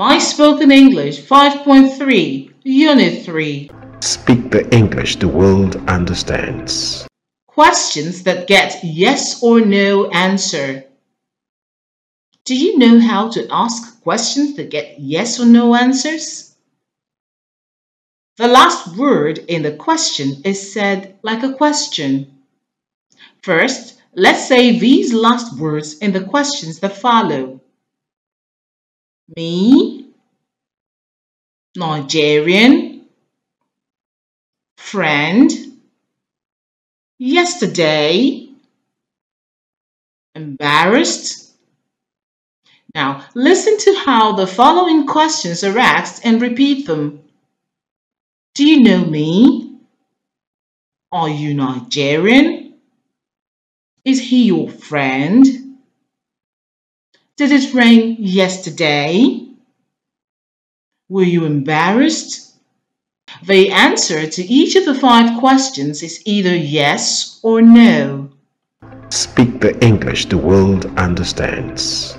My Spoken English 5.3 Unit 3 Speak the English the world understands. Questions that get yes or no answer. Do you know how to ask questions that get yes or no answers? The last word in the question is said like a question. First, let's say these last words in the questions that follow. Me, Nigerian, friend, yesterday, embarrassed. Now, listen to how the following questions are asked and repeat them. Do you know me? Are you Nigerian? Is he your friend? Did it rain yesterday? Were you embarrassed? The answer to each of the five questions is either yes or no. Speak the English the world understands.